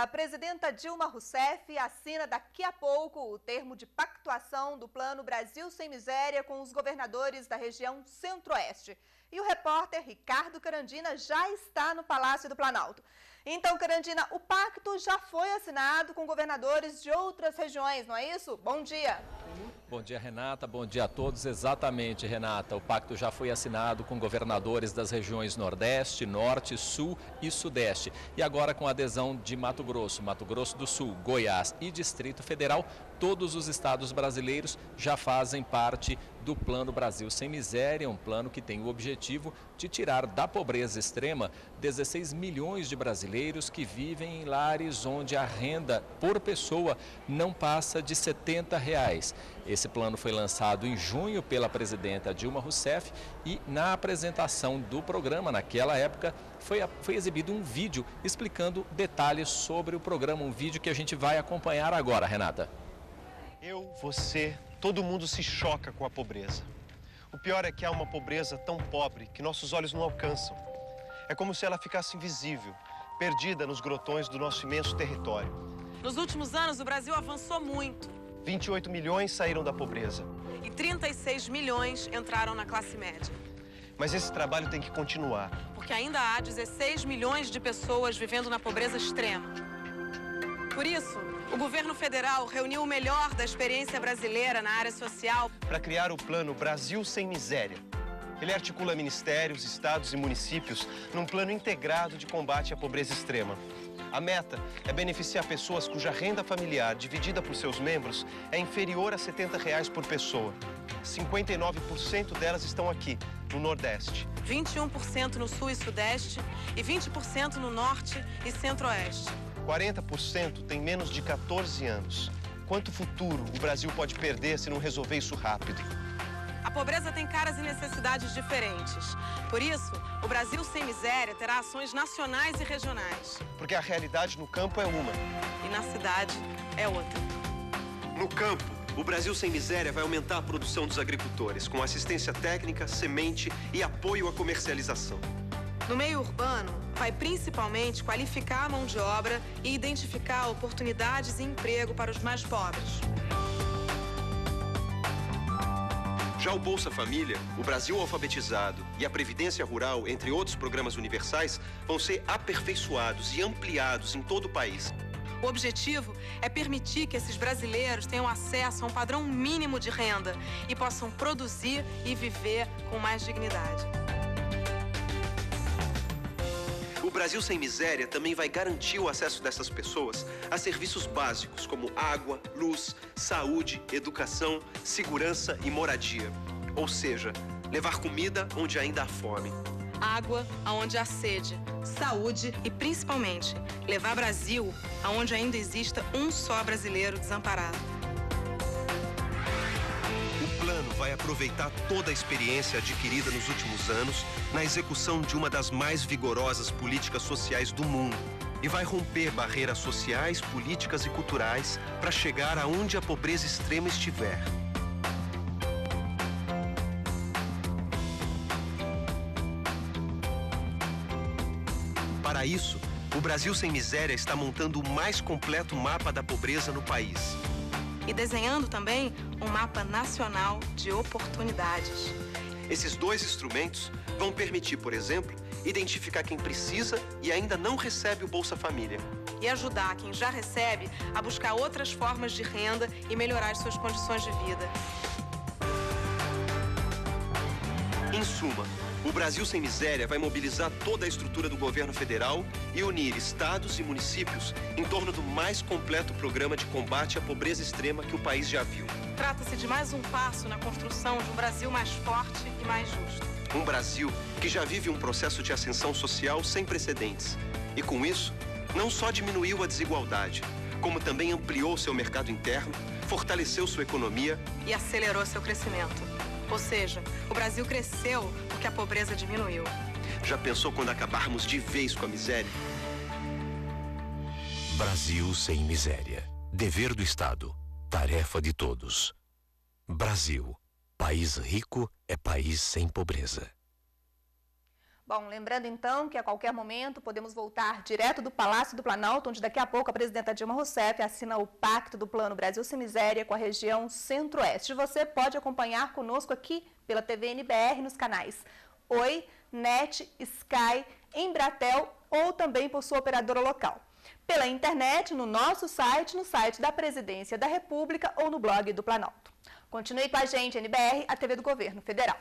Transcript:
A presidenta Dilma Rousseff assina daqui a pouco o termo de pactuação do Plano Brasil Sem Miséria com os governadores da região Centro-Oeste. E o repórter Ricardo Carandina já está no Palácio do Planalto. Então, Carandina, o pacto já foi assinado com governadores de outras regiões, não é isso? Bom dia. Bom dia, Renata. Bom dia a todos. Exatamente, Renata. O pacto já foi assinado com governadores das regiões Nordeste, Norte, Sul e Sudeste. E agora com a adesão de Mato Grosso, Mato Grosso do Sul, Goiás e Distrito Federal, todos os estados brasileiros já fazem parte do Plano Brasil Sem Miséria, um plano que tem o objetivo de tirar da pobreza extrema 16 milhões de brasileiros que vivem em lares onde a renda por pessoa não passa de 70 reais. Esse plano foi lançado em junho pela presidenta Dilma Rousseff e na apresentação do programa, naquela época, foi, foi exibido um vídeo explicando detalhes sobre o programa, um vídeo que a gente vai acompanhar agora, Renata. Eu, você, todo mundo se choca com a pobreza. O pior é que há uma pobreza tão pobre que nossos olhos não alcançam. É como se ela ficasse invisível, perdida nos grotões do nosso imenso território. Nos últimos anos, o Brasil avançou muito. 28 milhões saíram da pobreza. E 36 milhões entraram na classe média. Mas esse trabalho tem que continuar. Porque ainda há 16 milhões de pessoas vivendo na pobreza extrema. Por isso, o governo federal reuniu o melhor da experiência brasileira na área social para criar o plano Brasil Sem Miséria. Ele articula ministérios, estados e municípios num plano integrado de combate à pobreza extrema. A meta é beneficiar pessoas cuja renda familiar dividida por seus membros é inferior a 70 reais por pessoa. 59% delas estão aqui, no Nordeste. 21% no Sul e Sudeste e 20% no Norte e Centro-Oeste. 40% tem menos de 14 anos. Quanto futuro o Brasil pode perder se não resolver isso rápido? A pobreza tem caras e necessidades diferentes. Por isso, o Brasil Sem Miséria terá ações nacionais e regionais. Porque a realidade no campo é uma. E na cidade é outra. No campo, o Brasil Sem Miséria vai aumentar a produção dos agricultores com assistência técnica, semente e apoio à comercialização. No meio urbano, vai principalmente qualificar a mão de obra e identificar oportunidades e emprego para os mais pobres. Já o Bolsa Família, o Brasil Alfabetizado e a Previdência Rural, entre outros programas universais, vão ser aperfeiçoados e ampliados em todo o país. O objetivo é permitir que esses brasileiros tenham acesso a um padrão mínimo de renda e possam produzir e viver com mais dignidade. O Brasil Sem Miséria também vai garantir o acesso dessas pessoas a serviços básicos como água, luz, saúde, educação, segurança e moradia. Ou seja, levar comida onde ainda há fome. Água aonde há sede, saúde e principalmente levar Brasil aonde ainda exista um só brasileiro desamparado vai aproveitar toda a experiência adquirida nos últimos anos na execução de uma das mais vigorosas políticas sociais do mundo e vai romper barreiras sociais, políticas e culturais para chegar aonde a pobreza extrema estiver. Para isso, o Brasil Sem Miséria está montando o mais completo mapa da pobreza no país e desenhando também um mapa nacional de oportunidades. Esses dois instrumentos vão permitir, por exemplo, identificar quem precisa e ainda não recebe o Bolsa Família. E ajudar quem já recebe a buscar outras formas de renda e melhorar suas condições de vida. Em suma, o Brasil Sem Miséria vai mobilizar toda a estrutura do governo federal e unir estados e municípios em torno do mais completo programa de combate à pobreza extrema que o país já viu. Trata-se de mais um passo na construção de um Brasil mais forte e mais justo. Um Brasil que já vive um processo de ascensão social sem precedentes. E com isso, não só diminuiu a desigualdade, como também ampliou seu mercado interno, fortaleceu sua economia e acelerou seu crescimento. Ou seja, o Brasil cresceu porque a pobreza diminuiu. Já pensou quando acabarmos de vez com a miséria? Brasil sem miséria. Dever do Estado. Tarefa de todos. Brasil. País rico é país sem pobreza. Bom, lembrando então que a qualquer momento podemos voltar direto do Palácio do Planalto, onde daqui a pouco a presidenta Dilma Rousseff assina o Pacto do Plano Brasil Sem Miséria com a região Centro-Oeste. Você pode acompanhar conosco aqui pela TV NBR nos canais Oi, NET, Sky, Embratel ou também por sua operadora local. Pela internet, no nosso site, no site da Presidência da República ou no blog do Planalto. Continue com a gente, NBR, a TV do Governo Federal.